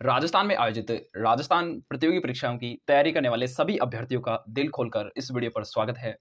राजस्थान में आयोजित राजस्थान प्रतियोगी परीक्षाओं की तैयारी करने वाले सभी अभ्यर्थियों का दिल खोलकर इस वीडियो पर स्वागत है।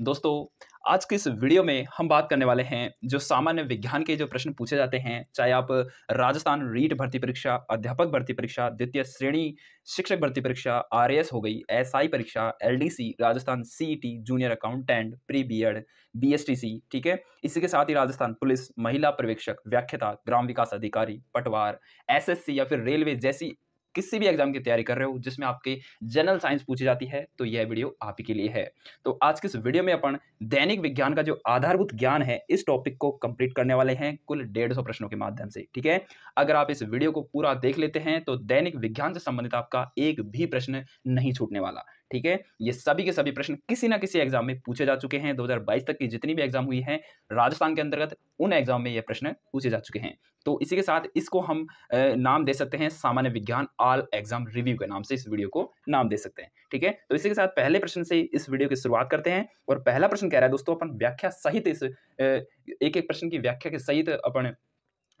दोस्तों, आज के इस वीडियो में हम बात करने वाले हैं जो सामान्य विज्ञान के जो प्रश्न पूछे जाते हैं, चाहे आप राजस्थान रीट भर्ती परीक्षा, अध्यापक भर्ती परीक्षा, द्वितीय श्रेणी शिक्षक भर्ती परीक्षा आर हो गई एसआई परीक्षा LDC Rajasthan CET junior accountant pre B Ed BSTC ठीक है? इसी के साथ ही राजस्थान पुलिस, महिला पर्यवेक्षक, व्याख्याता, ग्राम विकास अधिकारी, पटवार एसएससी या फिर रेलवे जैसी किसी भी एग्ज़ाम की तैयारी कर रहे हो, जिसमें आपके जनरल साइंस पूछी जाती है तो यह वीडियो आप ही के लिए है। तो आज के इस वीडियो में अपन दैनिक विज्ञान का जो आधारभूत ज्ञान है, इस टॉपिक को कंप्लीट करने वाले हैं कुल डेढ़ सौ प्रश्नों के माध्यम से, ठीक है? अगर आप इस वीडियो को पूरा देख लेते हैं तो दैनिक विज्ञान से संबंधित आपका एक भी प्रश्न नहीं छूटने वाला। ठीक है? ये सभी के सभी प्रश्न किसी ना किसी एग्ज़ाम में पूछे जा चुके हैं। 2022 तक की जितनी भी एग्ज़ाम हुई है, राजस्थान के अंतर्गत उन एग्ज़ाम में ये प्रश्न पूछे जा चुके हैं। तो इसी के साथ इसको हम नाम दे सकते हैं सामान्य विज्ञान ऑल एग्ज़ाम रिव्यू के नाम से। इस वीडियो को नाम दे सकते हैं, ठीक है? तो इसी के साथ पहले प्रश्न से इस वीडियो की शुरुआत करते हैं और पहला प्रश्न कह रहा है दोस्तों, अपन व्याख्या सहित इस एक एक प्रश्न की व्याख्या के सहित अपन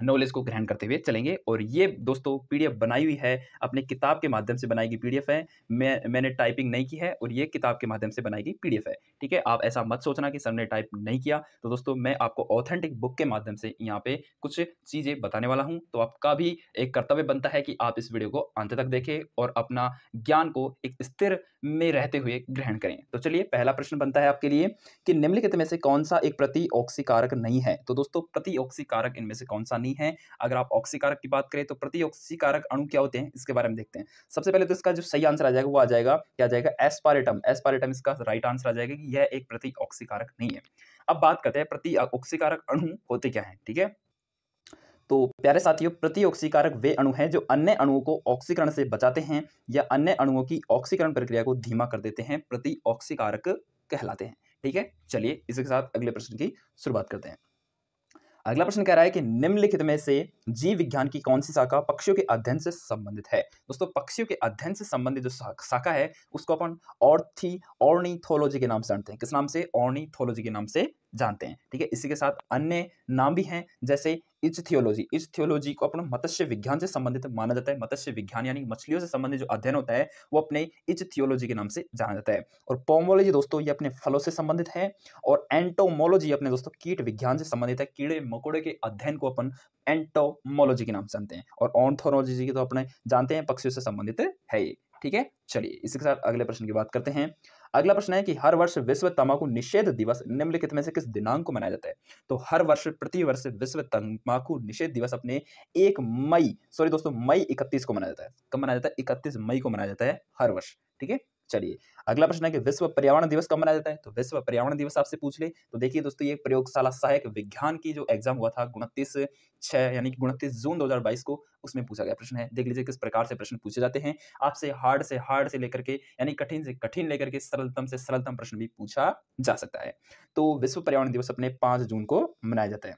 नॉलेज को ग्रहण करते हुए चलेंगे। और ये, दोस्तों, पीडीएफ बनाई हुई है, अपने किताब के माध्यम से बनाई गई पीडीएफ है। मैं, मैंने टाइपिंग नहीं की है और ये किताब के माध्यम से बनाई गई पीडीएफ है, ठीक है? आप ऐसा मत सोचना कि सर ने टाइप नहीं किया। तो दोस्तों, मैं आपको ऑथेंटिक बुक के माध्यम से यहाँ पे कुछ चीज़ें बताने वाला हूँ। तो आपका भी एक कर्तव्य बनता है कि आप इस वीडियो को अंत तक देखें और अपना ज्ञान को एक स्थिर में रहते हुए ग्रहण करें। तो चलिए, पहला प्रश्न बनता है आपके लिए कि निम्नलिखित में से कौन सा एक प्रति ऑक्सीकारक नहीं है? तो दोस्तों प्रति ऑक्सीकारक इनमें से कौन सा नहीं है। अगर आप ऑक्सीकारक की बात करें तो प्रति ऑक्सीकारक अणु क्या होते हैं? इसके बारे में देखते हैं। सबसे पहले तो इसका जो सही आंसर आ जाएगा, वो आ जाएगा, क्या जाएगा? एस्पारेटम। एस्पारेटम इसका राइट आंसर आ जाएगा कि यह एक प्रति ऑक्सीकारक नहीं है। अब बात करते हैं प्रति ऑक्सीकारक अणु होते क्या है, ठीक है? तो प्यारे साथियों, प्रति ऑक्सीकारक वे अणु हैं जो अन्य अणुओं को ऑक्सीकरण से बचाते हैं या अन्य अणुओं की ऑक्सीकरण प्रक्रिया को धीमा कर देते हैं, प्रति ऑक्सीकारक कहलाते हैं, ठीक है? चलिए इसके साथ अगले प्रश्न की शुरुआत करते हैं। अगला प्रश्न कह रहा है कि निम्नलिखित में से जीव विज्ञान की कौन सी शाखा पक्षियों के अध्ययन से संबंधित है? दोस्तों, पक्षियों के अध्ययन से संबंधित जो शाखा है, उसको अपन ऑर्थी ऑर्निथोलॉजी के नाम से जानते हैं। किस नाम से? ऑर्निथोलॉजी के नाम से जानते हैं, ठीक है? इसी के साथ अन्य नाम भी हैं, जैसे इच थियोलॉजी। इच थियोलॉजी को अपना मत्स्य विज्ञान से संबंधित माना जाता है। मत्स्य विज्ञान यानी मछलियों से संबंधित जो अध्ययन होता है, वो अपने इच थियोलॉजी के नाम से जाना जाता है। और पोमोलॉजी दोस्तों, ये अपने फलों से संबंधित है और एंटोमोलॉजी अपने दोस्तों, कीट विज्ञान से संबंधित है। कीड़े मकोड़े के अध्ययन को अपन एंटोमोलॉजी के नाम से जानते हैं और ऑर्थोलॉजी की तो अपने जानते हैं, पक्षियों से संबंधित है ये, ठीक है? चलिए, इसी के साथ अगले प्रश्न की बात करते हैं। अगला प्रश्न है कि हर वर्ष विश्व तंबाकू निषेध दिवस निम्नलिखित में से किस दिनांक को मनाया जाता है? तो हर वर्ष, प्रति वर्ष विश्व तंबाकू निषेध दिवस अपने एक मई, सॉरी दोस्तों, मई इकतीस को मनाया जाता है। कब मनाया जाता है? इकतीस मई को मनाया जाता है हर वर्ष, ठीक है? चलिए, अगला प्रश्न है कि विश्व पर्यावरण दिवस कब मनाया जाता है? तो विश्व पर्यावरण दिवस आपसे पूछ ले। तो देखिए दोस्तों, ये प्रयोगशाला सहायक विज्ञान की जो एग्ज़ाम हुआ था उनतीस छह यानी कि उनतीस जून 2022 को, उसमें पूछा गया प्रश्न है। देख लीजिए किस प्रकार से प्रश्न पूछे जाते हैं। आपसे हार्ड से हार्ड से लेकर के यानी कठिन से कठिन लेकर के सरलतम से सरलतम प्रश्न भी पूछा जा सकता है। तो विश्व पर्यावरण दिवस अपने पाँच जून को मनाया जाता है।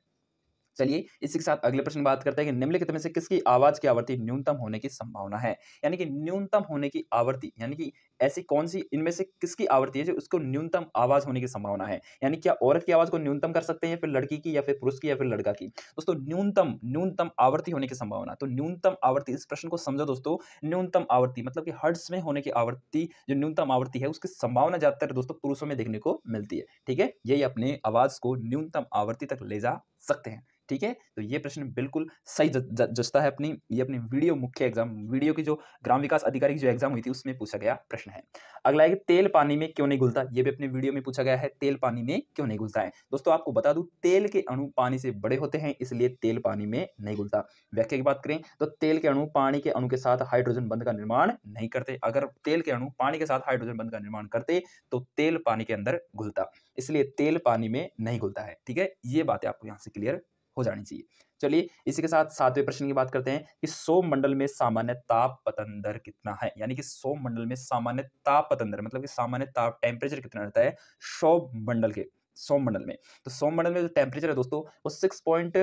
चलिए, इसी के साथ अगले प्रश्न बात करते हैं कि निम्नलिखित में से किसकी आवाज़ की आवृत्ति न्यूनतम होने की संभावना है? यानी कि न्यूनतम होने की आवृत्ति यानी कि ऐसी कौन सी इनमें से किसकी आवृत्ति है जो उसको न्यूनतम आवाज़ होने की संभावना है? यानी क्या औरत की आवाज़ को न्यूनतम कर सकते हैं या फिर लड़की की या फिर पुरुष की या फिर लड़का की? दोस्तों, न्यूनतम न्यूनतम आवृत्ति होने की संभावना। तो न्यूनतम आवृत्ति, इस प्रश्न को समझो दोस्तों, न्यूनतम आवृत्ति मतलब कि हर्ट्स में होने की आवृत्ति, जो न्यूनतम आवृत्ति है, उसकी संभावना ज़्यादातर दोस्तों पुरुषों में देखने को मिलती है। ठीक है? यही अपने आवाज़ को न्यूनतम आवृत्ति तक ले जा सकते हैं। ठीक है? तो ये प्रश्न बिल्कुल सही जचता है अपनी, ये अपनी वीडियो मुख्य एग्ज़ाम वीडियो की जो ग्राम विकास अधिकारी की जो एग्ज़ाम हुई थी, उसमें पूछा गया प्रश्न। है। अगला है कि तेल पानी में क्यों नहीं घुलता? ये भी अपने वीडियो में पूछा गया है, तेल पानी में क्यों नहीं घुलता है? दोस्तों, आपको बता दूँ, तेल के अणु पानी से बड़े होते हैं, इसलिए तेल पानी में नहीं घुलता। व्याख्या की बात करें तो तेल के अणु पानी के अणु के साथ हाइड्रोजन बंध का निर्माण नहीं करते। अगर तेल के अणु पानी के साथ हाइड्रोजन बंध का निर्माण करते तो तेल पानी के अंदर घुलता। इसलिए तेल पानी में नहीं घुलता है, ठीक है? ये बातें आपको यहाँ से क्लियर हो जानी चाहिए। चलिए इसी के साथ सातवें प्रश्न की बात करते हैं कि सोम मंडल में सामान्य ताप पतन दर कितना है? यानी कि सोम मंडल में सामान्य ताप पतन दर मतलब कि सामान्य ताप टेम्परेचर कितना रहता है? सोम मंडल के सोम मंडल में। तो सोम मंडल में जो टेम्परेचर है दोस्तों, वो six point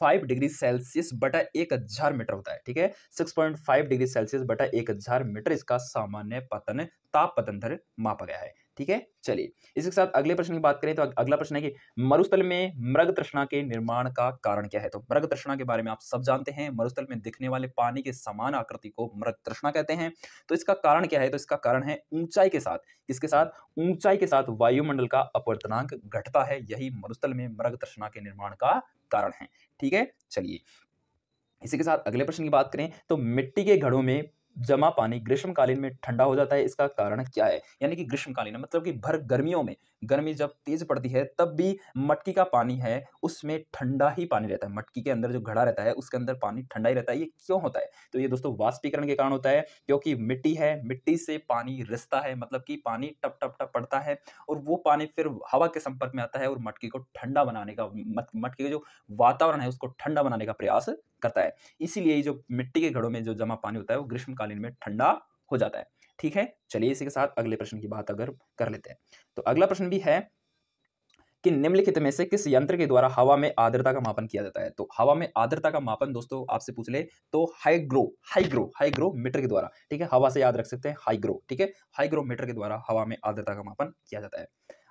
five degree Celsius बटा एक हज़ार मीटर होता है, ठीक है? Six point five degree Celsius बटा एक हज़ार मीटर इसका सामान्य पतन, ताप पतन दर मापा गया है, ठीक है? चलिए, इसके साथ अगले प्रश्न की बात करें तो अगला प्रश्न है कि मरुस्थल में मृग तृष्णा के निर्माण का कारण क्या है? तो मृग तृष्णा के बारे में आप सब जानते हैं, मरुस्थल में दिखने वाले पानी के समान आकृति को मृग तृष्णा कहते हैं। तो इसका कारण क्या है? तो इसका कारण है ऊंचाई के साथ, इसके साथ ऊंचाई के साथ वायुमंडल का अपवर्तनांक घटता है, यही मरुस्थल में मृग तृष्णा के निर्माण का कारण है, ठीक है? चलिए, इसी के साथ अगले प्रश्न की बात करें तो मिट्टी के घड़ों में जमा पानी ग्रीष्मकालीन में ठंडा हो जाता है, इसका कारण क्या है? यानी कि ग्रीष्मकालीन मतलब कि भर गर्मियों में गर्मी जब तेज पड़ती है, तब भी मटकी का पानी है, उसमें ठंडा ही पानी रहता है। मटकी के अंदर जो घड़ा रहता है, उसके अंदर पानी ठंडा ही रहता है। ये क्यों होता है? तो ये दोस्तों वाष्पीकरण के कारण होता है, क्योंकि मिट्टी है, मिट्टी से पानी रिसता है मतलब कि पानी टप टप टप पड़ता है और वो पानी फिर हवा के संपर्क में आता है और मटकी को ठंडा बनाने का मटकी का जो वातावरण है, उसको ठंडा बनाने का प्रयास करता है। इसीलिए जो मिट्टी के घड़ों में जो जमा पानी होता है, वो ग्रीष्मकालीन में ठंडा हो जाता है। ठीक है? चलिए इसी के साथ अगले प्रश्न की बात अगर कर लेते हैं। तो अगला प्रश्न भी है कि निम्नलिखित में से किस यंत्र के द्वारा हवा में आर्द्रता का मापन किया जाता है? तो हवा में आर्द्रता का मापन दोस्तों आपसे पूछ ले तो हाइग्रो हाइग्रो हाइग्रो मीटर के द्वारा, ठीक है? हवा से याद रख सकते हैं हाइग्रो, ठीक है? हाइग्रो मीटर के द्वारा हवा में आर्द्रता का मापन किया जाता है।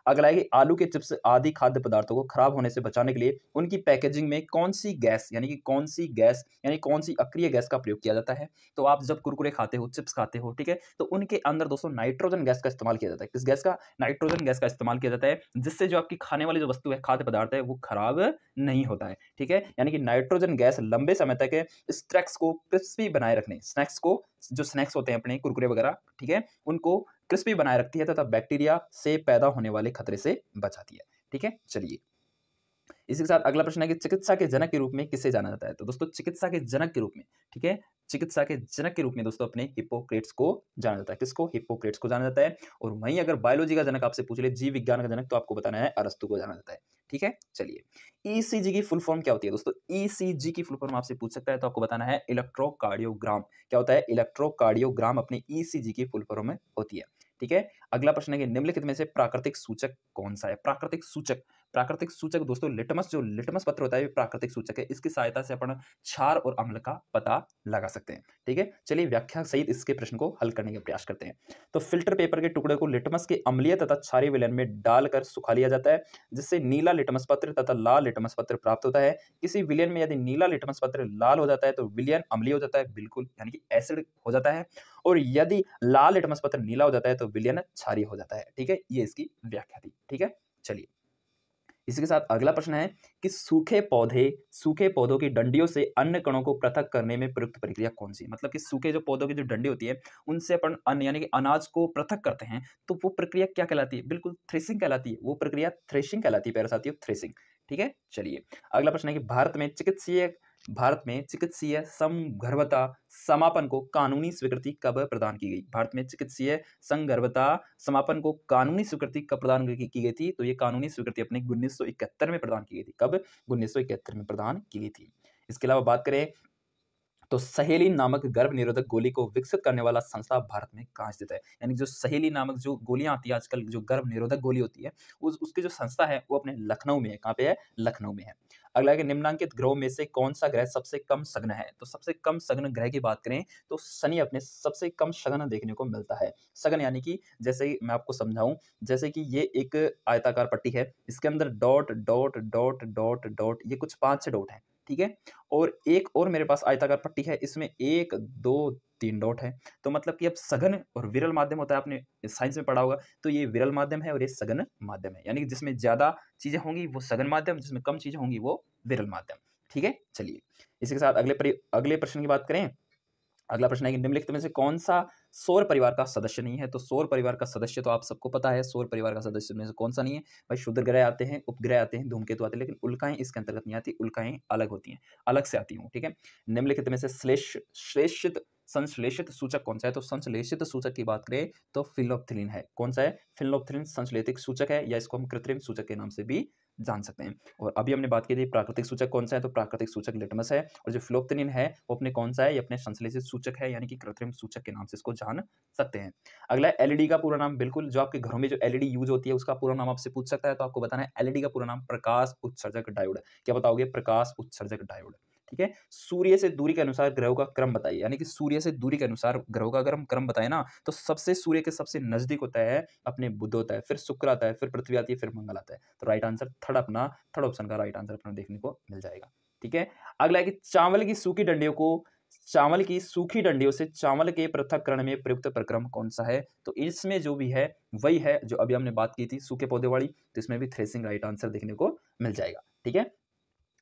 अगला है कि आलू के चिप्स, आदि खाद्य पदार्थों को खराब होने से बचाने के लिए उनकी पैकेजिंग में कौन सी गैस, यानी कि कौन सी गैस, यानी कौन सी अक्रिय गैस का प्रयोग किया जाता है? तो आप जब कुरकुरे खाते हो, चिप्स खाते हो, ठीक है तो उनके अंदर दोस्तों नाइट्रोजन गैस का इस्तेमाल किया जाता है। किस गैस का? नाइट्रोजन गैस का इस्तेमाल किया जाता है, जिससे जो आपकी खाने वाली जो वस्तु है, खाद्य पदार्थ है, वो खराब नहीं होता है, ठीक है? यानी कि नाइट्रोजन गैस लंबे समय तक स्ट्रैक्स को क्रिस्पी बनाए रखने, स्नैक्स को, जो स्नैक्स होते हैं अपने कुरकुरे वगैरह, ठीक है, उनको क्रिस्पी बनाए रखती है तथा बैक्टीरिया से पैदा होने वाले खतरे से बचाती है। ठीक है? चलिए। इसी के साथ अगला प्रश्न है कि चिकित्सा के जनक के रूप में किसे जाना जाता है? तो दोस्तों, चिकित्सा के जनक के रूप में, ठीक है? चिकित्सा के जनक के रूप में दोस्तों अपने हिपोक्रेट्स को जाना जाता है। किसको? हिपोक्रेट्स को जाना जाता है। और वहीं अगर बायोलॉजी का जनक आपसे पूछ ले, जीव विज्ञान का जनक तो आपको बताना है अरस्तु को जाना जाता है। ठीक है? चलिए। ईसीजी की फुल फॉर्म क्या होती है दोस्तों? ईसीजी की फुल फॉर्म आपसे पूछ सकता है तो आपको बताना है इलेक्ट्रोकार्डियोग्राम क्या होता है? इलेक्ट्रोकार्डियोग्राम अपने ईसीजी की फुल फॉर्म में होती है। ठीक है? अगला प्रश्न है कि निम्नलिखित में से प्राकृतिक सूचक कौन सा है? प्राकृतिक सूचक प्राकृतिक सूचक दोस्तों, लिटमस, जो लिटमस पत्र होता है प्राकृतिक सूचक है। इसकी सहायता से अपन क्षार और अम्ल का पता लगा सकते हैं, ठीक है? चलिए व्याख्या सहित इसके प्रश्न को हल करने का प्रयास करते हैं। तो फ़िल्टर पेपर के टुकड़े को लिटमस के अम्लीय तथा क्षारीय विलयन में डालकर सुखा लिया जाता है, जिससे नीला लिटमस पत्र तथा लाल लिटमस पत्र प्राप्त होता है। किसी विलयन में यदि नीला लिटमस पत्र लाल हो जाता है तो विलयन अम्लीय हो जाता है, बिल्कुल यानी कि एसिड हो जाता है, और यदि लाल लिटमस पत्र नीला हो जाता है तो विलयन क्षारीय हो जाता है, ठीक है? ये इसकी व्याख्या थी, ठीक है? चलिए। इसी के साथ अगला प्रश्न है कि सूखे पौधे, सूखे पौधों की डंडियों से अन्य कणों को पृथक करने में प्रयुक्त प्रक्रिया कौन सी मतलब कि सूखे जो पौधों की जो डंडी होती है, उनसे अपन अन्य यानी कि अनाज को पृथक करते हैं तो वो प्रक्रिया क्या कहलाती है? बिल्कुल थ्रेसिंग कहलाती है। वो प्रक्रिया थ्रेसिंग कहलाती है पैर साथी थ्रेसिंग ठीक है? चलिए, अगला प्रश्न है कि भारत में चिकित्सीय भारत में चिकित्सीय समगर्भता समापन को कानूनी स्वीकृति कब प्रदान की गई? भारत में चिकित्सीय संगर्भता समापन को कानूनी स्वीकृति कब प्रदान की गई थी? तो ये कानूनी स्वीकृति अपने उन्नीस सौ इकहत्तर में प्रदान की गई थी। कब? उन्नीस सौ इकहत्तर में प्रदान की गई थी। इसके अलावा बात करें तो सहेली नामक गर्भ निरोधक गोली को विकसित करने वाला संस्था भारत में कहाँ स्थित है? यानी जो सहेली नामक जो गोलियाँ आती है आजकल, जो गर्भ निरोधक गोली होती है, उस, उसकी जो संस्था है, वो अपने लखनऊ में है। कहाँ पे है? लखनऊ में है। अगला है निम्नांकित ग्रहों में से कौन सा ग्रह सबसे कम सघन है? तो सबसे कम सघन ग्रह की बात करें तो शनि अपने सबसे कम सघन देखने को मिलता है। सघन यानी कि जैसे मैं आपको समझाऊं, जैसे कि ये एक आयताकार पट्टी है, इसके अंदर dot dot dot dot dot, ये कुछ पाँच छह डॉट है, ठीक है? और एक और मेरे पास आयताकार पट्टी है, इसमें एक, दो तीन डॉट है। तो मतलब कि अब सघन और विरल माध्यम होता है, आपने साइंस में पढ़ा होगा तो ये विरल माध्यम है और ये सघन माध्यम है। यानी कि जिसमें ज़्यादा चीज़ें होंगी, वो सघन माध्यम, जिसमें कम चीज़ें होंगी, वो विरल माध्यम। ठीक है? चलिए, इसी के साथ अगले अगले प्रश्न की बात करें। अगला प्रश्न है कि निम्नलिखित में से कौन सा सौर परिवार का सदस्य नहीं है? तो सौर परिवार का सदस्य तो आप सबको पता है, सौर परिवार का सदस्य में से कौन सा नहीं है? भाई शुद्ध ग्रह आते हैं, उपग्रह आते हैं धूमकेतु आते हैं, लेकिन उल्काएँ इसके अंतर्गत नहीं आती, उल्काएँ अलग होती हैं, अलग से आती हूँ। ठीक है? निम्नलिखित में से श्लेष, श्लेषित संश्लेषित सूचक कौन सा है? तो संश्लेषित सूचक की बात करें तो फिलोपथिलिन है। कौन सा है? फिलोपथिलिन संश्लेषित सूचक है, या इसको हम कृत्रिम सूचक के नाम से भी जान सकते हैं। और अभी हमने बात की थी प्राकृतिक सूचक कौन सा है? तो प्राकृतिक सूचक लिटमस है। और जो फ्लोक्तनिन है, वो अपने कौन सा है? ये अपने संश्लेषित सूचक है, यानी कि कृत्रिम सूचक के नाम से इसको जान सकते हैं। अगला एलईडी का पूरा नाम, बिल्कुल, जो आपके घरों में जो एलईडी यूज़ होती है, उसका पूरा नाम आपसे पूछ सकता है। तो आपको बताना है, एलईडी का पूरा नाम प्रकाश उत्सर्जक डायोड। क्या बताओगे? प्रकाश उत्सर्जक डायोड। ठीक है? सूर्य से दूरी के अनुसार ग्रहों का क्रम बताइए। यानी कि सूर्य से दूरी के अनुसार ग्रहों का अगर हम क्रम बताए ना तो सबसे सूर्य के सबसे नज़दीक होता है, अपने बुद्ध होता है, फिर शुक्र आता है, फिर पृथ्वी आती है, फिर मंगल आता है। तो राइट आंसर थर्ड अपना, थर्ड ऑप्शन का राइट आंसर अपना देखने को मिल जाएगा। ठीक है? अगला है कि चावल की सूखी डंडियों को, चावल की सूखी डंडियों से चावल के पृथककरण में प्रयुक्त प्रक्रम कौन सा है? तो इसमें जो भी है, वही है जो अभी हमने बात की थी सूखे पौधे वाली तो इसमें भी थ्रेसिंग राइट आंसर देखने को मिल जाएगा। ठीक है?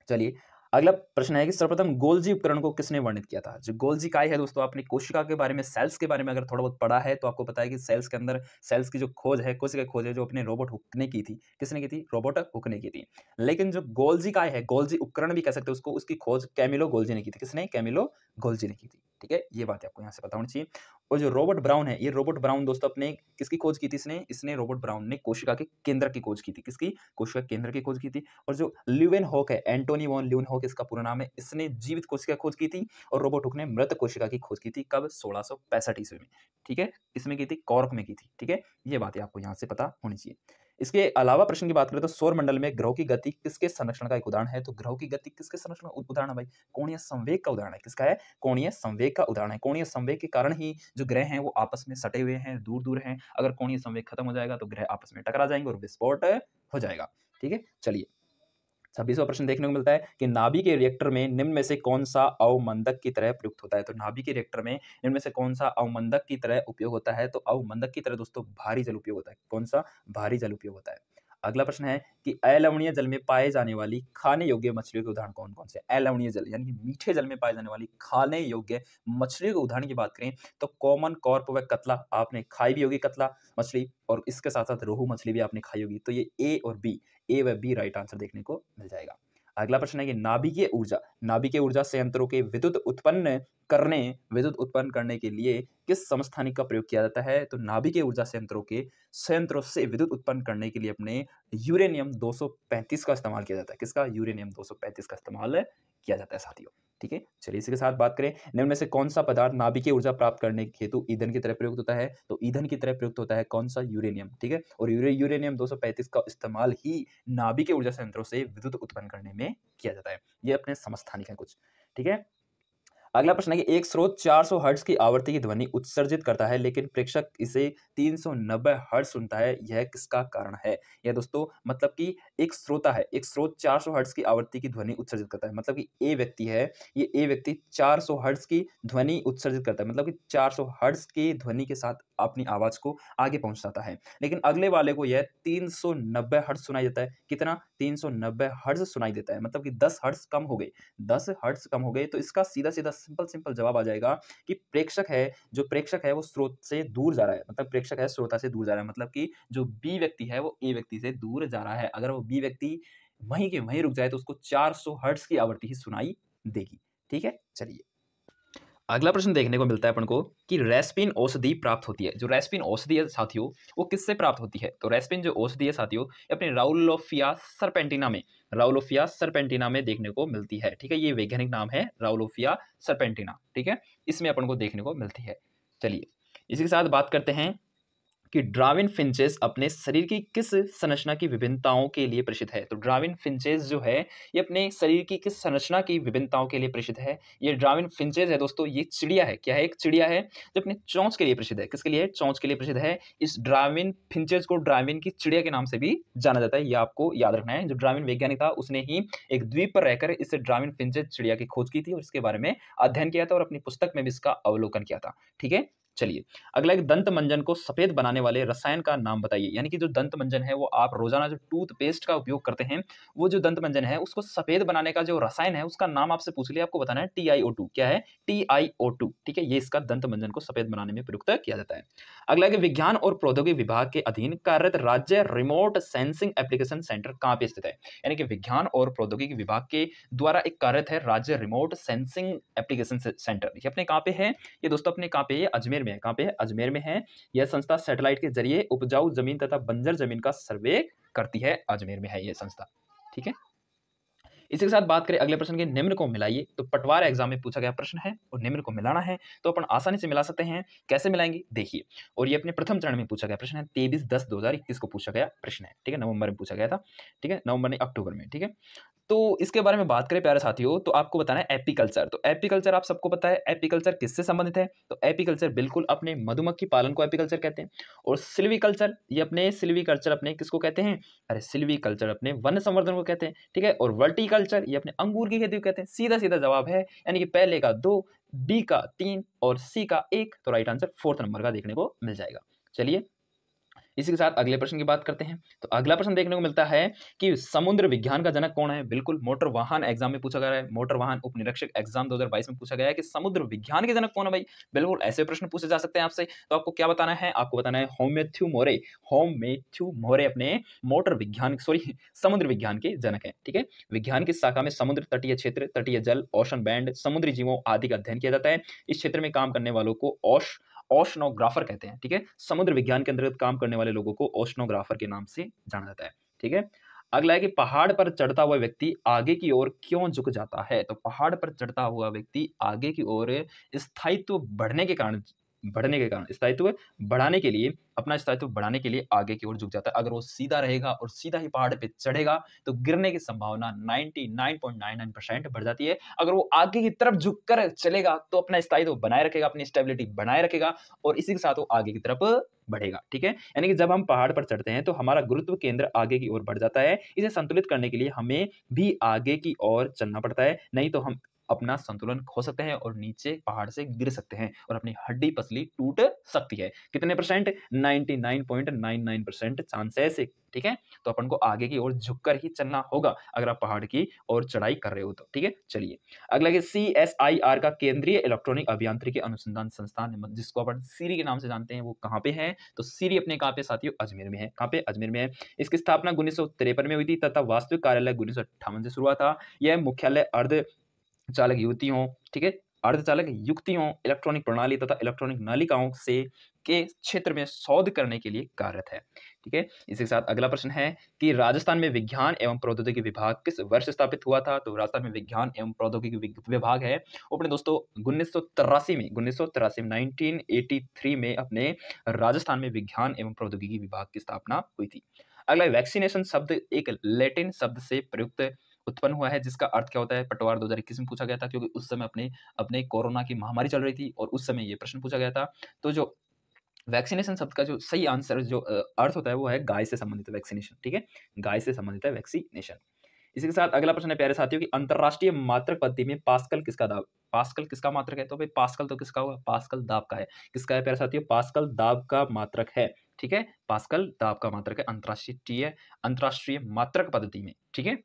चलिए अगला प्रश्न है कि सर्वप्रथम गोलजी उपकरण को किसने वर्णित किया था? जो गोलजी काय है दोस्तों, आपने कोशिका के बारे में सेल्स के बारे में अगर थोड़ा बहुत पढ़ा है तो आपको पता है कि सेल्स के अंदर सेल्स की जो खोज है, कोशिका खोज है, जो अपने रोबोट हुक ने की थी। किसने की थी? रोबोट हुक ने की थी। लेकिन जो गोलजी काय है, गोलजी उपकरण भी कह सकते हैं उसको, उसकी खोज कैमिलो गोलजी ने की थी। किसने? कैमिलो गोलजी ने की थी। ठीक है? ये बात आपको यहाँ से पता होनी चाहिए। और जो रॉबर्ट ब्राउन है, ये रॉबर्ट ब्राउन दोस्तों अपने किसकी खोज की थी इसने? इसने रॉबर्ट ब्राउन ने कोशिका के केंद्र की खोज की थी। किसकी? कोशिका केंद्र की खोज की थी। और जो लिवेन हॉक है, एंटोनी वॉन लिवन हॉक इसका पूरा नाम है, इसने जीवित कोशिका खोज की थी और रोबोट हुक ने मृत कोशिका की खोज की थी कब? सोलह ईस्वी में। ठीक है? इसमें की थी, कॉर्क में की थी। ठीक है? ये बातें आपको यहाँ से पता होनी चाहिए। इसके अलावा प्रश्न की बात करें तो सौर मंडल में ग्रह की गति किसके संरक्षण का एक उदाहरण है? तो ग्रह की गति किसके संरक्षण का उदाहरण है भाई? कोणीय संवेग का उदाहरण है। किसका है? कोणीय संवेग का उदाहरण है। कोणीय संवेग के कारण ही जो ग्रह हैं वो आपस में सटे हुए हैं दूर दूर हैं। अगर कोणीय संवेग खत्म हो जाएगा तो ग्रह आपस में टकरा जाएँगे और विस्फोट हो जाएगा। ठीक है? चलिए। छब्बीसवा प्रश्न देखने को मिलता है कि नाभि के रिएक्टर में निम्न में से कौन सा अवमंदक की तरह प्रयुक्त होता है? तो नाभि के रिएक्टर में निम्न में से कौन सा अवमंदक की तरह उपयोग होता है? तो अवमंदक की तरह दोस्तों भारी जल उपयोग होता है। कौन सा? भारी जल उपयोग होता है। अगला प्रश्न है कि अलवणीय जल में पाए जाने वाली खाने योग्य मछलियों के उदाहरण कौन कौन से अलवणीय जल, यानी मीठे जल में पाए जाने वाली खाने योग्य मछलियों के उदाहरण की बात करें तो कॉमन कॉर्प व कतला, आपने खाई भी होगी कतला मछली और इसके साथ साथ रोहू मछली भी आपने खाई होगी। तो ये ए और बी ए व बी राइट आंसर देखने को मिल जाएगा। अगला प्रश्न है कि नाभिकीय ऊर्जा नाभिकीय ऊर्जा संयंत्रों के विद्युत उत्पन्न करने, विद्युत उत्पन्न करने के लिए किस समस्थानिक का प्रयोग किया जाता है? तो नाभिकीय ऊर्जा संयंत्रों के संयंत्रों से विद्युत उत्पन्न करने के लिए अपने यूरेनियम 235 का इस्तेमाल किया जाता है। किसका? यूरेनियम 235 का इस्तेमाल किया जाता है, साथियों। ठीक है? चलिए इसके साथ बात करें। निम्न में से कौन सा पदार्थ नाभिकीय ऊर्जा प्राप्त करने के हेतु ईंधन की तरह प्रयुक्त होता है? तो ईंधन की तरह प्रयुक्त होता है कौन सा यूरेनियम ठीक है? और यूरे, यूरेनियम 235 का इस्तेमाल ही नाभिकीय ऊर्जा संयंत्रों से विद्युत उत्पन्न करने में किया जाता है। ये अपने समस्थानिक है कुछ ठीक है? अगला प्रश्न है कि एक स्रोत 400 हर्ट्ज की आवृत्ति की ध्वनि उत्सर्जित करता है, लेकिन प्रेक्षक इसे 390 हर्ट्ज सुनता है, यह किसका कारण है? यह दोस्तों मतलब कि एक श्रोता है, एक स्रोत 400 हर्ट्ज की आवृत्ति की ध्वनि उत्सर्जित करता है मतलब कि ए व्यक्ति है, ये ए व्यक्ति 400 हर्ट्ज की ध्वनि उत्सर्जित करता है मतलब कि 400 हर्ट्ज की ध्वनि के साथ अपनी आवाज़ को आगे पहुंचाता है। लेकिन अगले वाले को यह 390 हर्ट्ज सुनाई देता है, कितना? 390 हर्ट्ज सुनाई देता है मतलब कि 10 हर्ट्ज कम हो गए 10 हर्ट्ज कम हो गए तो इसका सीधा सीधा सिंपल सिंपल जवाब आ जाएगा कि प्रेक्षक है, जो प्रेक्षक है वो स्रोत से दूर जा रहा है। मतलब प्रेक्षक है, श्रोता से दूर जा रहा है। मतलब कि जो बी व्यक्ति है, वो ए व्यक्ति से दूर जा रहा है। अगर वो बी व्यक्ति वहीं के वहीं रुक जाए तो उसको 400 हर्ट्ज की आवृत्ति ही सुनाई देगी। ठीक है? चलिए। अगला प्रश्न देखने को मिलता है अपन को कि रेस्पिन औषधि प्राप्त होती है। जो रेस्पिन औषधि है, साथियों, वो किससे प्राप्त होती है? तो रेस्पिन जो औषधि है, साथियों अपने राउलोफिया सरपेंटिना में राउलोफिया सरपेंटिना में देखने को मिलती है, ठीक है? ये वैज्ञानिक नाम है राउलोफिया सरपेंटिना, ठीक है? इसमें अपन को देखने को मिलती है। चलिए, इसी के साथ बात करते हैं कि ड्राविन फिंचेस अपने शरीर की किस संरचना की विभिन्नताओं के लिए प्रसिद्ध है? तो ड्राविन फिंचेस जो है, ये अपने शरीर की किस संरचना की विभिन्नताओं के लिए प्रसिद्ध है? ये ड्राविन फिंचेस है दोस्तों, ये चिड़िया है। क्या है एक चिड़िया है? जो अपने चौंच के लिए प्रसिद्ध है। किसके लिए? चौंच के लिए प्रसिद्ध है। इस ड्राविन फिंचेस को ड्राविन की चिड़िया के नाम से भी जाना जाता है। ये आपको याद रखना है। जो ड्राविन वैज्ञानिक था, उसने ही एक द्वीप पर रहकर इस ड्राविन फिंचेस चिड़िया की खोज की थी और इसके बारे में अध्ययन किया था और अपनी पुस्तक में भी इसका अवलोकन किया था। ठीक है? चलिए, अगला एक दंत मंजन को सफ़ेद बनाने वाले रसायन का नाम बताइए। यानी कि जो दंत मंजन है, वो आप रोज़ाना जो टूथपेस्ट का उपयोग करते हैं, वो जो दंत मंजन है, उसको सफ़ेद बनाने का जो रसायन है, उसका नाम आपसे पूछ लिया, आपको बताना है टी आई ओ टू क्या है? टी आई ओ टू ठीक है? ये इसका दंत मंजन को सफ़ेद बनाने में प्रयुक्त किया जाता है। अगला कि विज्ञान और प्रौद्योगिकी विभाग के अधीन कार्यरत राज्य रिमोट सेंसिंग एप्लीकेशन सेंटर कहाँ पे स्थित है? यानी कि विज्ञान और प्रौद्योगिकी विभाग के द्वारा एक कार्यरत है राज्य रिमोट सेंसिंग एप्लीकेशन सेंटर। ये अपने कहाँ पे है? ये दोस्तों अपने कहाँ पे अजमेर में है कहाँ पे है अजमेर में है। यह संस्था सैटेलाइट के ज़रिए उपजाऊ ज़मीन तथा बंजर ज़मीन का सर्वे करती है। अजमेर में है ये संस्था। ठीक है? इसी के साथ बात करें अगले प्रश्न के निम्न को मिलाइए। तो पटवार एग्ज़ाम में पूछा गया प्रश्न है और निम्न को मिलाना है। तो अपन आसानी से मिला सकते हैं। कैसे मिलाएँगे? देखिए, और ये अपने प्रथम चरण में पूछा गया प्रश्न है। तेईस दस दो को पूछा गया प्रश्न है। ठीक है? नवंबर में पूछा गया था। ठीक है? नवंबर नहीं, अक्टूबर में। ठीक है? तो इसके बारे में बात करें प्यारे साथियों तो आपको बताना है एपीकल्चर तो एपीकल्चर आप सबको पता है एपीकल्चर किससे संबंधित है? तो एपीकल्चर बिल्कुल अपने मधुमक्खी पालन को एपीकल्चर कहते हैं। और सिल्वी कल्चर, ये अपने सिल्वी कल्चर अपने किसको कहते हैं? अरे सिल्वी कल्चर अपने वन संवर्धन को कहते हैं, ठीक है? और वर्टिकल्चर ये अपने अंगूर की खेती को कहते हैं। सीधा सीधा जवाब है, यानी कि पहले का दो, बी का तीन और सी का एक तो राइट आंसर फोर्थ नंबर का देखने को मिल जाएगा। चलिए इसी के साथ अगले प्रश्न की बात करते हैं। तो अगला प्रश्न देखने को मिलता है कि समुद्र विज्ञान का जनक कौन है? बिल्कुल, मोटर वाहन एग्ज़ाम में पूछा गया है। मोटर वाहन उप निरीक्षक एग्ज़ाम 2022 में पूछा गया है कि समुद्र विज्ञान के जनक कौन है भाई? बिल्कुल, ऐसे प्रश्न पूछे जा सकते हैं आपसे। तो आपको क्या बताना है? आपको बताना है होम्यथ्यू मोरे। होम्यथ्यू मोरे अपने मोटर विज्ञान, सॉरी, समुद्र विज्ञान के जनक है, ठीक है? विज्ञान की शाखा में समुद्र तटीय क्षेत्र, तटीय जल, ओशन बैंड, समुद्री जीवों आदि का अध्ययन किया जाता है। इस क्षेत्र में काम करने वालों को ओश ओशनोग्राफर कहते हैं, ठीक है? समुद्र विज्ञान के अंतर्गत काम करने वाले लोगों को ओशनोग्राफर के नाम से जाना जाता है, ठीक है? अगला है कि पहाड़ पर चढ़ता हुआ व्यक्ति आगे की ओर क्यों झुक जाता है? तो पहाड़ पर चढ़ता हुआ व्यक्ति आगे की ओर स्थायित्व बढ़ने के कारण बढ़ने के कारण। स्थायित्व बढ़ाने के लिए, अपना स्थायित्व बढ़ाने के लिए आगे की ओर झुक जाता है। अगर वो सीधा रहेगा और सीधा ही पहाड़ पे चढ़ेगा तो गिरने की संभावना 99.99 परसेंट बढ़ जाती है। अगर वो आगे की तरफ़ झुक कर चलेगा तो अपना स्थायित्व बनाए रखेगा, अपनी स्टेबिलिटी बनाए रखेगा और इसी के साथ वो आगे की तरफ़ बढ़ेगा, ठीक है? यानी कि जब हम पहाड़ पर चढ़ते हैं तो हमारा गुरुत्व केंद्र आगे की ओर बढ़ जाता है। इसे संतुलित करने के लिए हमें भी आगे की ओर चलना पड़ता है। नहीं तो हम अपना संतुलन खो सकते हैं और नीचे पहाड़ से गिर सकते हैं और अपनी हड्डी पसली टूट सकती है। कितने परसेंट? 99.99 परसेंट चांसेस ठीक है? तो अपन को आगे की ओर झुककर ही चलना होगा अगर आप पहाड़ की ओर चढ़ाई कर रहे हो तो ठीक है? चलिए, अगला सी एस आई आर का केंद्रीय इलेक्ट्रॉनिक अभियांत्रिकी अनुसंधान संस्थान जिसको अपन सीरी के नाम से जानते हैं, वो कहाँ पे है? तो सीरी अपने कहाँ पे साथियों? अजमेर में है। कहाँ पे? अजमेर में है। इसकी स्थापना उन्नीस सौ तिरपन में हुई थी तथा वास्तविक कार्यालय उन्नीस सौ अट्ठावन से शुरू हुआ था। यह मुख्यालय अर्ध चालक युवतियों, ठीक है? अर्धचालक युक्तियों, इलेक्ट्रॉनिक प्रणाली तथा इलेक्ट्रॉनिक नालिकाओं से के क्षेत्र में शोध करने के लिए कार्यरत है, ठीक है? इसी के साथ अगला प्रश्न है कि राजस्थान में विज्ञान एवं प्रौद्योगिकी विभाग किस वर्ष स्थापित हुआ था? तो राजस्थान में विज्ञान एवं प्रौद्योगिकी विभाग है। अपने दोस्तों, उन्नीस सौ तिरासी में, उन्नीस में नाइनटीन में अपने राजस्थान में विज्ञान एवं प्रौद्योगिकी विभाग की स्थापना हुई थी। अगला वैक्सीनेशन शब्द एक लेटिन शब्द से प्रयुक्त उत्पन्न हुआ है, जिसका अर्थ क्या होता है? पटवार 2021 में पूछा गया था, क्योंकि उस समय अपने अपने कोरोना की महामारी चल रही थी और उस समय ये प्रश्न पूछा गया था। तो जो वैक्सीनेशन शब्द का जो सही आंसर, जो अर्थ होता है, वो है गाय से संबंधित वैक्सीनेशन, ठीक है? गाय से संबंधित है वैक्सीनेशन। इसी के साथ अगला प्रश्न है, प्यारे साथियों, की अंतरराष्ट्रीय मात्रक पद्धति में पास्कल किसका दाब पास्कल किसका मात्रक है? तो भाई पास्कल तो किसका होगा? पास्कल दाब का है। किसका है, प्यारे साथियों? पास्कल दाब का मात्रक है, ठीक है? पास्कल दाब का मात्रक है अंतरराष्ट्रीय अंतरराष्ट्रीय मात्रक पद्धति में, ठीक है?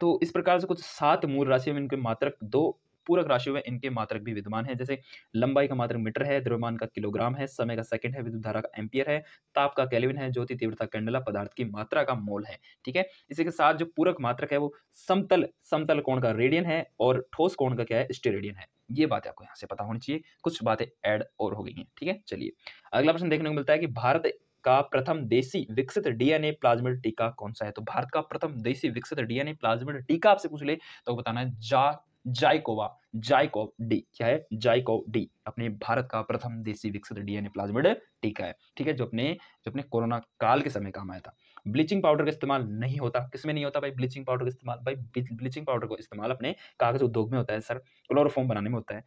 तो इस प्रकार से कुछ सात मूल राशियों में इनके मात्रक, दो पूरक राशियों में इनके मात्रक भी विद्यमान है। जैसे लंबाई का मात्रक मीटर है, द्रव्यमान का किलोग्राम है, समय का सेकंड है, विद्युत धारा का एम्पियर है, ताप का कैलविन है, ज्योति तीव्रता कैंडला पदार्थ की मात्रा का मोल है, ठीक है? इसी के साथ जो पूरक मात्रक है वो समतल समतल कोण का रेडियन है और ठोस कोण का क्या है? स्टेरेडियन है। ये बात आपको यहाँ से पता होनी चाहिए, कुछ बातें ऐड और हो गई हैं, ठीक है? चलिए, अगला प्रश्न देखने को मिलता है कि भारत का प्रथम देसी विकसित डीएनए प्लाज्मिड टीका कौन सा है? तो भारत का प्रथम देसी विकसित डीएनए प्लाज्मिड टीका आपसे पूछ ले तो बताना है जा, जाइकोवा, जाइकोव डी। क्या है? Zycov D. अपने भारत का प्रथम देसी विकसित डीएनए प्लाज्मिड टीका है, ठीक है? जो अपने जो अपने कोरोना काल के समय काम आया था। ब्लीचिंग पाउडर का इस्तेमाल नहीं होता। किसमें नहीं होता भाई? ब्लीचिंग पाउडर का इस्तेमाल। भाई, ब्लीचिंग पाउडर का इस्तेमाल अपने कागज़ उद्योग में होता है, सर। क्लोरोफॉर्म बनाने में होता है।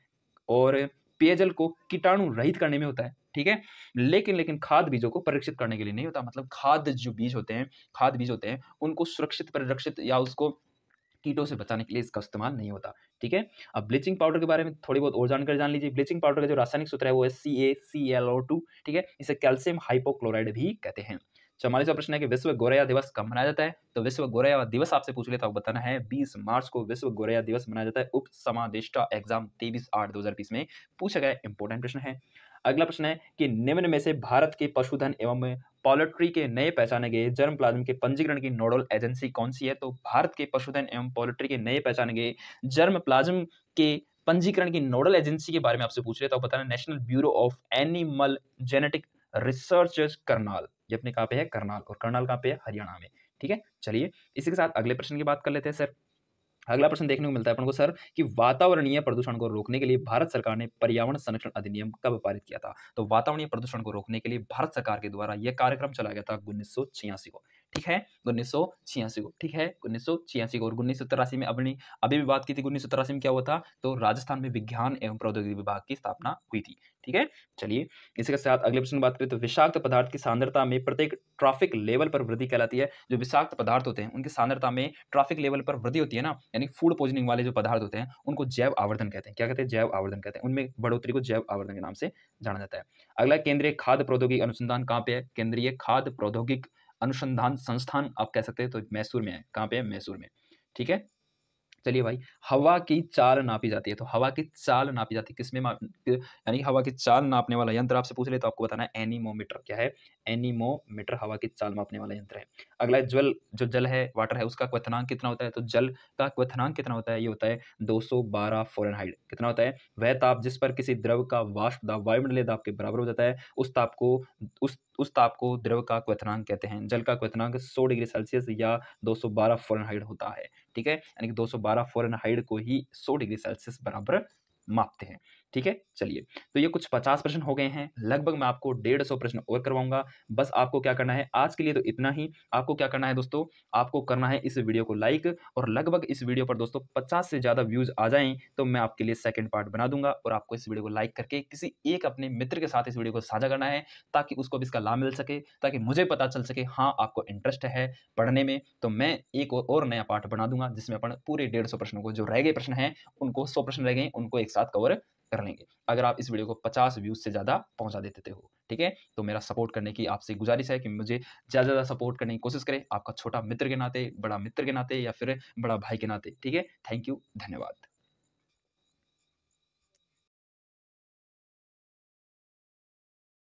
और पेयजल को कीटाणु रहित करने में होता है, ठीक है? लेकिन लेकिन खाद बीजों को परीक्षित करने के लिए नहीं होता। मतलब खाद जो बीज होते हैं, खाद बीज होते हैं, उनको सुरक्षित, परिरक्षित या उसको कीटों से बचाने के लिए इसका इस्तेमाल नहीं होता, ठीक है? अब ब्लीचिंग पाउडर के बारे में थोड़ी बहुत और जानकारी जान लीजिए। ब्लीचिंग पाउडर का जो रासायनिक सूत्र है वो है सी ए सी एल ओ टू, ठीक है? इसे कैल्शियम हाइपोक्लोराइड भी कहते हैं। चौवालीसवा प्रश्न है कि विश्व गोरैया दिवस कब मनाया जाता है? तो विश्व गोरैया दिवस आपसे पूछ लेता हूँ, बताना है 20 मार्च को विश्व गोरैया दिवस मनाया जाता है उप समादेष्टा एग्ज़ाम तेईस आठ दो में। पूछा गया इंपोर्टेंट प्रश्न है। अगला प्रश्न है कि निम्न में से भारत के पशुधन एवं पोल्ट्री के नए पहचाने गए जर्म प्लाज्म के पंजीकरण की नोडल एजेंसी कौन सी है? तो भारत के पशुधन एवं पोल्ट्री के नए पहचाने गए जर्म प्लाज्म के पंजीकरण की नोडल एजेंसी के बारे में आपसे पूछ रहे तो बताना National Bureau of Animal Genetic Research Karnal, ये अपने कहाँ पे है? करनाल, और करनाल कहाँ पे है? हरियाणा में, ठीक है? चलिए, इसी के साथ अगले प्रश्न की बात कर लेते हैं, सर। अगला प्रश्न देखने को मिलता है अपन को, सर, कि वातावरणीय प्रदूषण को रोकने के लिए भारत सरकार ने पर्यावरण संरक्षण अधिनियम कब पारित किया था? तो वातावरणीय प्रदूषण को रोकने के लिए भारत सरकार के द्वारा यह कार्यक्रम चलाया गया था उन्नीस सौ छियासी को। ठीक है, उन्नीस सौ छियासी को, ठीक है, उन्नीस को और उन्नीस में अपनी, अभी भी बात की थी उन्नीस में क्या हुआ था तो राजस्थान में विज्ञान एवं प्रौद्योगिकी विभाग की स्थापना हुई थी, ठीक है? चलिए, इसी के साथ अगले प्रश्न बात करें तो विषाक्त पदार्थ की सांद्रता में प्रत्येक ट्रैफ़िक लेवल पर वृद्धि कहलाती है, जो विषाक्त पदार्थ होते हैं, उनकी सांद्रता में ट्रैफ़िक लेवल पर वृद्धि होती है ना, यानी फ़ूड पॉइजनिंग वाले जो पदार्थ होते हैं, उनको जैव आवर्धन कहते हैं। क्या कहते हैं? जैव आवर्धन कहते हैं, उनमें बढ़ोतरी को जैव आवर्धन के नाम से जाना जाता है। अगला, केंद्रीय खाद्य प्रौद्योगिक अनुसंधान कहाँ पे है? केंद्रीय खाद्य प्रौद्योगिक अनुसंधान संस्थान आप कह सकते हैं तो मैसूर में है। कहाँ पे है? मैसूर में। ठीक है? चलिए भाई, हवा की चाल नापी जाती है। तो हवा की चाल नापी जाती है। किसमें यानी हवा की चाल नापने वाला यंत्र आपसे पूछ ले तो आपको बताना है, एनीमोमीटर। क्या है? एनीमोमीटर हवा की चाल मापने वाला यंत्र है। अगला जल जो जल है, वाटर है, उसका क्वथनांक कितना होता है? तो जल का क्वथनांक कितना होता है? ये होता है 212 फोरेनहाइट। कितना होता है? वह ताप जिस पर किसी द्रव का वाष्प दाब, वायुमंडलीय दाब के बराबर हो जाता है, उस ताप को, उस उस ताप को द्रव का क्वथनांक कहते हैं। जल का क्वथनांक 100 डिग्री सेल्सियस या 212 हाइड होता है, ठीक है? यानी कि 212 हाइड को ही 100 डिग्री सेल्सियस बराबर मापते हैं। ठीक है? चलिए तो ये कुछ पचास प्रश्न हो गए हैं। लगभग मैं आपको डेढ़ सौ प्रश्न और करवाऊँगा। बस आपको क्या करना है, आज के लिए तो इतना ही। आपको क्या करना है दोस्तों, आपको करना है इस वीडियो को लाइक और लगभग इस वीडियो पर दोस्तों पचास से ज़्यादा व्यूज़ आ जाएँ तो मैं आपके लिए सेकंड पार्ट बना दूँगा और आपको इस वीडियो को लाइक करके किसी एक अपने मित्र के साथ इस वीडियो को साझा करना है, ताकि उसको भी इसका लाभ मिल सके, ताकि मुझे पता चल सके हाँ आपको इंटरेस्ट है पढ़ने में। तो मैं एक और नया पार्ट बना दूँगा, जिसमें अपन पूरे डेढ़ प्रश्नों को जो रह गए प्रश्न हैं, उनको सौ प्रश्न रह गए, उनको एक साथ कवर कर लेंगे। अगर आप इस वीडियो को पचास व्यूज़ से ज़्यादा पहुँचा देते हो, ठीक है? तो मेरा सपोर्ट करने की आपसे गुजारिश है कि मुझे ज़्यादा ज़्यादा सपोर्ट करने की कोशिश करें। आपका छोटा मित्र के नाते, बड़ा मित्र के नाते या फिर बड़ा भाई के नाते, ठीक है? थैंक यू, धन्यवाद।